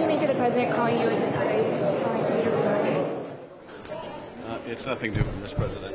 do you make of the president calling you a disgrace, calling you to resign? Uh, it's nothing new from this president.